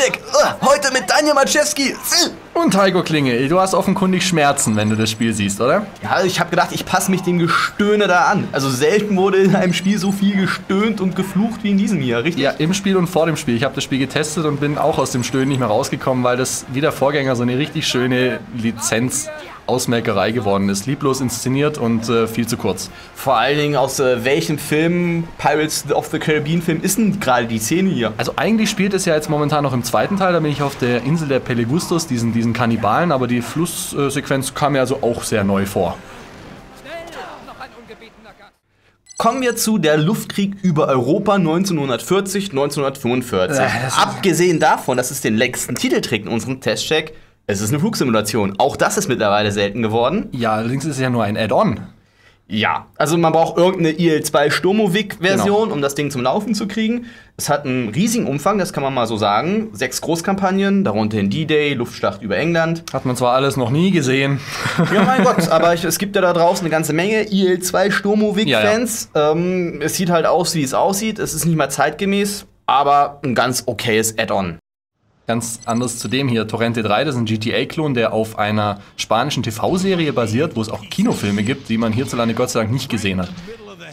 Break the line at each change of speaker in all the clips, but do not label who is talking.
Uh, heute mit Daniel Maczewski.
Und Heiko Klinge, du hast offenkundig Schmerzen, wenn du das Spiel siehst, oder?
Ja, ich habe gedacht, ich passe mich dem Gestöhne da an. Also selten wurde in einem Spiel so viel gestöhnt und geflucht wie in diesem hier, richtig?
Ja, im Spiel und vor dem Spiel. Ich habe das Spiel getestet und bin auch aus dem Stöhnen nicht mehr rausgekommen, weil das wie der Vorgänger so eine richtig schöne Lizenz Ausmerkerei geworden ist. Lieblos inszeniert und äh, viel zu kurz.
Vor allen Dingen aus äh, welchem Film, Pirates of the Caribbean Film, ist denn gerade die Szene hier?
Also eigentlich spielt es ja jetzt momentan noch im zweiten Teil, da bin ich auf der Insel der Pelegustos, diesen, diesen Kannibalen, aber die Flusssequenz kam mir also auch sehr neu vor.
Kommen wir zu der Luftkrieg über Europa 1940, 1945. Äh, Abgesehen davon, dass es den längsten Titel trägt in unserem Testcheck, es ist eine Flugsimulation. Auch das ist mittlerweile selten geworden.
Ja, allerdings ist es ja nur ein Add-on.
Ja, also man braucht irgendeine IL-2 Sturmovik-Version, genau. um das Ding zum Laufen zu kriegen. Es hat einen riesigen Umfang, das kann man mal so sagen. Sechs Großkampagnen, darunter in D-Day, Luftschlacht über England.
Hat man zwar alles noch nie gesehen.
Ja, mein Gott, aber ich, es gibt ja da draußen eine ganze Menge IL-2 Sturmovik-Fans. Ja, ja. ähm, es sieht halt aus, wie es aussieht. Es ist nicht mal zeitgemäß, aber ein ganz okayes Add-on
ganz anders zu dem hier. Torrente 3, das ist ein GTA-Klon, der auf einer spanischen TV-Serie basiert, wo es auch Kinofilme gibt, die man hierzulande Gott sei Dank nicht gesehen hat.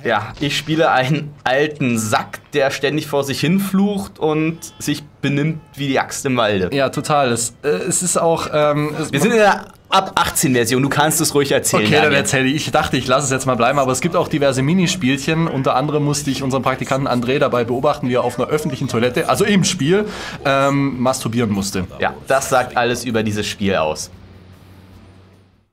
Ja, ich spiele einen alten Sack, der ständig vor sich hinflucht und sich benimmt wie die Axt im Walde.
Ja, total. Es, äh, es ist auch. Ähm,
es Wir sind in der ab 18 Version. Du kannst es ruhig erzählen.
Okay, dann erzähle ich. Ich dachte, ich lasse es jetzt mal bleiben, aber es gibt auch diverse Minispielchen. Unter anderem musste ich unseren Praktikanten André dabei beobachten, wie er auf einer öffentlichen Toilette, also im Spiel, ähm, masturbieren musste.
Ja, das sagt alles über dieses Spiel aus.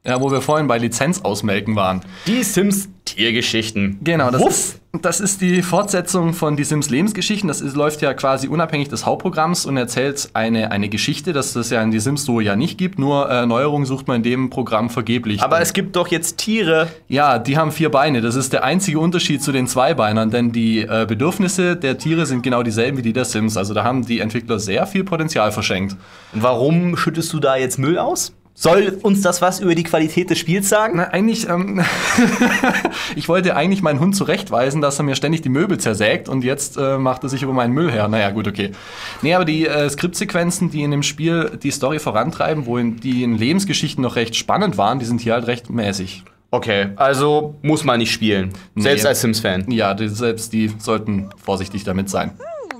Ja, wo wir vorhin bei Lizenz ausmelken waren.
Die Sims Tiergeschichten.
Genau, das ist, das ist die Fortsetzung von Die Sims Lebensgeschichten. Das ist, läuft ja quasi unabhängig des Hauptprogramms und erzählt eine, eine Geschichte, dass das ja in Die Sims so ja nicht gibt. Nur äh, Neuerungen sucht man in dem Programm vergeblich.
Aber es gibt doch jetzt Tiere.
Ja, die haben vier Beine. Das ist der einzige Unterschied zu den Zweibeinern, denn die äh, Bedürfnisse der Tiere sind genau dieselben wie die der Sims. Also da haben die Entwickler sehr viel Potenzial verschenkt.
Warum schüttest du da jetzt Müll aus? Soll uns das was über die Qualität des Spiels sagen?
Na, eigentlich, ähm, ich wollte eigentlich meinen Hund zurechtweisen, dass er mir ständig die Möbel zersägt und jetzt äh, macht er sich über meinen Müll her. Naja, gut, okay. Nee, aber die äh, Skriptsequenzen, die in dem Spiel die Story vorantreiben, wo in, die in Lebensgeschichten noch recht spannend waren, die sind hier halt recht mäßig.
Okay, also muss man nicht spielen. Selbst nee. als Sims-Fan.
Ja, die, selbst die sollten vorsichtig damit sein. Ooh,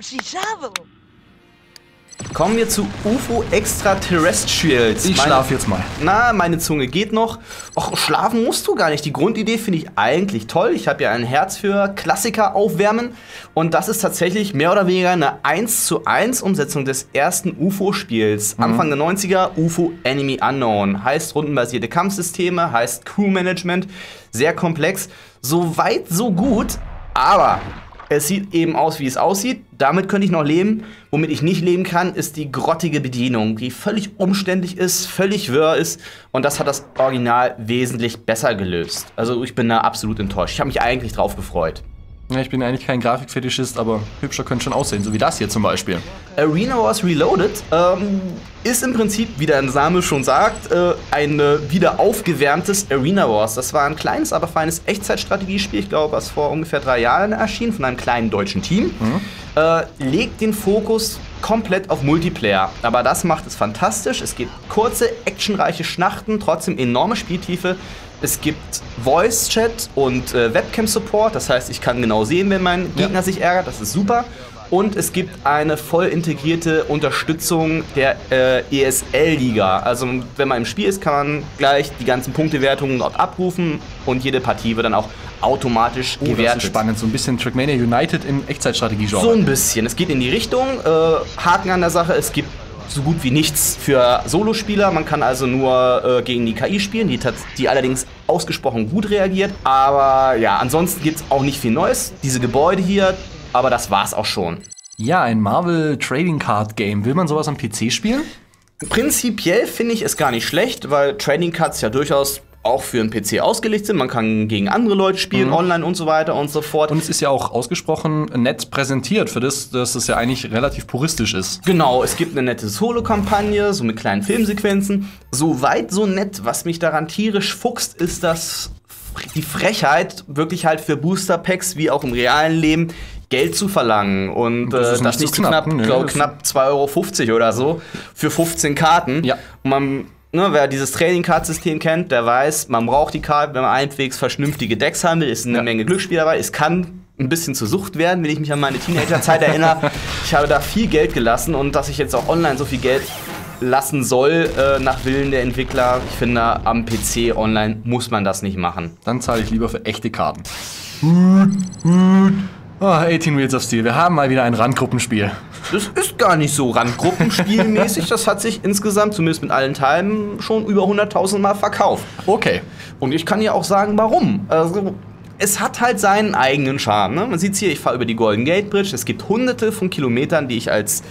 Kommen wir zu UFO Extraterrestrials.
Ich schlaf jetzt mal.
Na, meine Zunge geht noch. Och, schlafen musst du gar nicht. Die Grundidee finde ich eigentlich toll. Ich habe ja ein Herz für Klassiker aufwärmen. Und das ist tatsächlich mehr oder weniger eine 1 zu 1 Umsetzung des ersten UFO-Spiels. Mhm. Anfang der 90er, UFO Enemy Unknown. Heißt rundenbasierte Kampfsysteme, heißt Crew-Management. Sehr komplex. So weit, so gut. Aber es sieht eben aus, wie es aussieht. Damit könnte ich noch leben. Womit ich nicht leben kann, ist die grottige Bedienung, die völlig umständlich ist, völlig wirr ist. Und das hat das Original wesentlich besser gelöst. Also ich bin da absolut enttäuscht. Ich habe mich eigentlich drauf gefreut.
Ja, ich bin eigentlich kein Grafikfetischist, aber hübscher könnte schon aussehen, so wie das hier zum Beispiel.
Arena Wars Reloaded ähm, ist im Prinzip, wie der Name schon sagt, äh, ein äh, wieder aufgewärmtes Arena Wars. Das war ein kleines, aber feines Echtzeitstrategiespiel, ich glaube, was vor ungefähr drei Jahren erschien, von einem kleinen deutschen Team. Mhm. Äh, legt den Fokus komplett auf Multiplayer. Aber das macht es fantastisch. Es gibt kurze, actionreiche Schnachten, trotzdem enorme Spieltiefe. Es gibt Voice-Chat und äh, Webcam-Support. Das heißt, ich kann genau sehen, wenn mein Gegner ja. sich ärgert. Das ist super. Und es gibt eine voll integrierte Unterstützung der äh, ESL-Liga. Also wenn man im Spiel ist, kann man gleich die ganzen Punktewertungen dort abrufen und jede Partie wird dann auch automatisch oh, gewertet. Das
ist spannend, so ein bisschen Trackmania United im Echtzeitstrategie-Genre.
So ein bisschen. Es geht in die Richtung. Äh, Haken an der Sache, es gibt so gut wie nichts für Solospieler. Man kann also nur äh, gegen die KI spielen, die, die allerdings ausgesprochen gut reagiert. Aber ja, ansonsten gibt es auch nicht viel Neues. Diese Gebäude hier, aber das war's auch schon.
Ja, ein Marvel Trading Card Game. Will man sowas am PC spielen?
Prinzipiell finde ich es gar nicht schlecht, weil Trading Cards ja durchaus auch für einen PC ausgelegt sind. Man kann gegen andere Leute spielen, mhm. online und so weiter und so fort.
Und es ist ja auch ausgesprochen nett präsentiert, für das, dass es ja eigentlich relativ puristisch ist.
Genau, es gibt eine nette Solo-Kampagne, so mit kleinen Filmsequenzen. So weit, so nett. Was mich daran tierisch fuchst, ist das die Frechheit, wirklich halt für Booster-Packs wie auch im realen Leben Geld zu verlangen und
Das ist
äh, das
nicht zu knapp.
knapp,
das-
knapp 2,50 Euro oder so für 15 Karten.
Ja.
Und man, ne, wer dieses Trading-Card-System kennt, der weiß, man braucht die Karten, wenn man halbwegs vernünftige Decks haben will, ist eine
Ja.
Menge Glücksspiel dabei. Es kann ein bisschen zur Sucht werden, wenn ich mich an meine Teenagerzeit erinnere. Ich habe da viel Geld gelassen und dass ich jetzt auch online so viel Geld lassen soll, äh, nach Willen der Entwickler, ich finde, am PC online muss man das nicht machen.
Dann zahle ich lieber für echte Karten. Oh, 18 Wheels of Steel. Wir haben mal wieder ein Randgruppenspiel.
Das ist gar nicht so randgruppenspielmäßig. Das hat sich insgesamt, zumindest mit allen Teilen, schon über 100.000 Mal verkauft.
Okay.
Und ich kann ja auch sagen, warum. Also, es hat halt seinen eigenen Charme. Ne? Man sieht hier, ich fahre über die Golden Gate Bridge. Es gibt hunderte von Kilometern, die ich als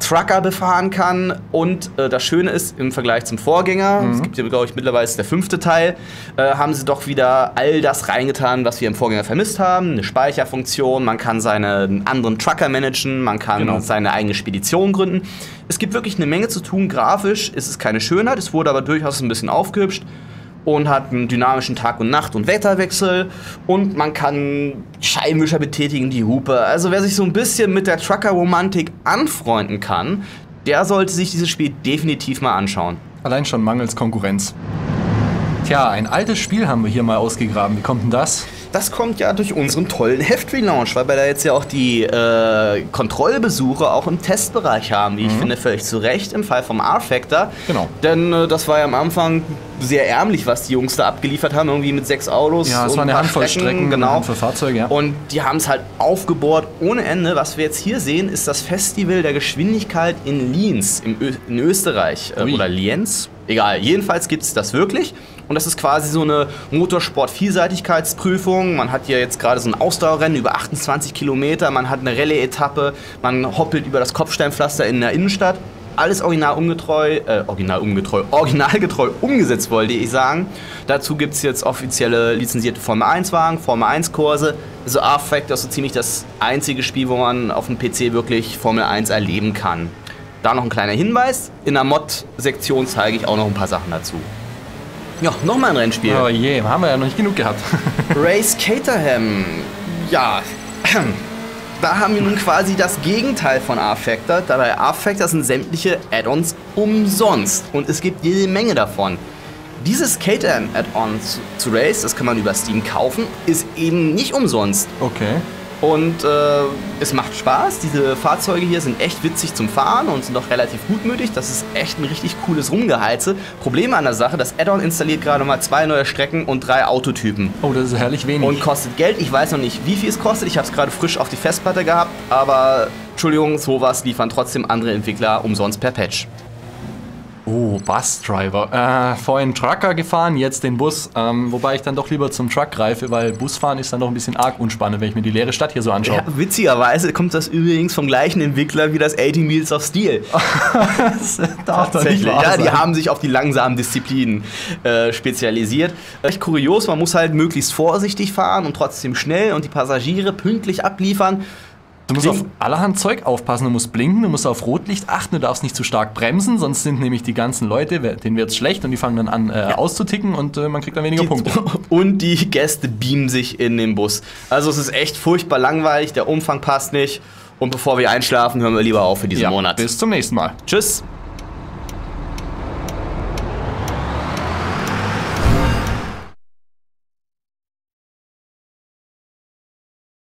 Trucker befahren kann. Und äh, das Schöne ist, im Vergleich zum Vorgänger, es gibt ja, glaube ich, mittlerweile ist der fünfte Teil, äh, haben sie doch wieder all das reingetan, was wir im Vorgänger vermisst haben. Eine Speicherfunktion, man kann seine anderen Trucker managen, man kann
Genau.
seine eigene Spedition gründen. Es gibt wirklich eine Menge zu tun. Grafisch ist es keine Schönheit, es wurde aber durchaus ein bisschen aufgehübscht und hat einen dynamischen Tag- und Nacht- und Wetterwechsel und man kann Scheibenwischer betätigen, die Hupe. Also wer sich so ein bisschen mit der Trucker-Romantik anfreunden kann, der sollte sich dieses Spiel definitiv mal anschauen.
Allein schon mangels Konkurrenz. Tja, ein altes Spiel haben wir hier mal ausgegraben. Wie kommt denn das?
Das kommt ja durch unseren tollen Heft-Relaunch, weil wir da jetzt ja auch die äh, Kontrollbesuche auch im Testbereich haben, wie ich finde, völlig zu Recht im Fall vom R-Factor.
Genau.
Denn äh, das war ja am Anfang sehr ärmlich, was die Jungs da abgeliefert haben, irgendwie mit sechs Autos.
Ja, es
und
war eine Handvoll Strecken, eine
genau.
Handvoll Fahrzeuge, ja.
Und die haben es halt aufgebohrt ohne Ende. Was wir jetzt hier sehen, ist das Festival der Geschwindigkeit in Lienz in Österreich. Äh, oder Lienz. Egal, jedenfalls gibt es das wirklich. Und das ist quasi so eine Motorsport-Vielseitigkeitsprüfung. Man hat hier jetzt gerade so ein Ausdauerrennen über 28 Kilometer. Man hat eine Rallye-Etappe. Man hoppelt über das Kopfsteinpflaster in der Innenstadt. Alles original ungetreu, äh, original ungetreu, originalgetreu umgesetzt, wollte ich sagen. Dazu gibt es jetzt offizielle lizenzierte Formel 1-Wagen, Formel 1-Kurse. Also R-Factor ist so ziemlich das einzige Spiel, wo man auf dem PC wirklich Formel 1 erleben kann. Da noch ein kleiner Hinweis. In der Mod-Sektion zeige ich auch noch ein paar Sachen dazu. Ja, nochmal ein Rennspiel.
Oh je, haben wir ja noch nicht genug gehabt.
Race Caterham. Ja, da haben wir nun quasi das Gegenteil von R-Factor. Da bei R-Factor sind sämtliche Add-ons umsonst. Und es gibt jede Menge davon. Dieses Caterham Add-on zu Race, das kann man über Steam kaufen, ist eben nicht umsonst.
Okay.
Und äh, es macht Spaß. Diese Fahrzeuge hier sind echt witzig zum Fahren und sind auch relativ gutmütig. Das ist echt ein richtig cooles Rumgeheize. Problem an der Sache, das Add-on installiert gerade mal zwei neue Strecken und drei Autotypen.
Oh, das ist herrlich wenig.
Und kostet Geld. Ich weiß noch nicht, wie viel es kostet. Ich habe es gerade frisch auf die Festplatte gehabt. Aber Entschuldigung, sowas liefern trotzdem andere Entwickler umsonst per Patch.
Busdriver. Äh, vorhin Trucker gefahren, jetzt den Bus. Ähm, wobei ich dann doch lieber zum Truck greife, weil Busfahren ist dann doch ein bisschen arg unspannend, wenn ich mir die leere Stadt hier so anschaue.
Ja, witzigerweise kommt das übrigens vom gleichen Entwickler wie das 18 Wheels of Steel.
das darf doch nicht
Tatsächlich.
wahr
Ja, die haben sich auf die langsamen Disziplinen äh, spezialisiert. Echt kurios, man muss halt möglichst vorsichtig fahren und trotzdem schnell und die Passagiere pünktlich abliefern.
Du musst auf allerhand Zeug aufpassen, du musst blinken, du musst auf Rotlicht achten, du darfst nicht zu stark bremsen, sonst sind nämlich die ganzen Leute, denen wird's schlecht und die fangen dann an äh, auszuticken und äh, man kriegt dann weniger Punkte.
Und die Gäste beamen sich in den Bus. Also es ist echt furchtbar langweilig, der Umfang passt nicht. Und bevor wir einschlafen, hören wir lieber auf für diesen
Ja,
Monat.
bis zum nächsten Mal.
Tschüss.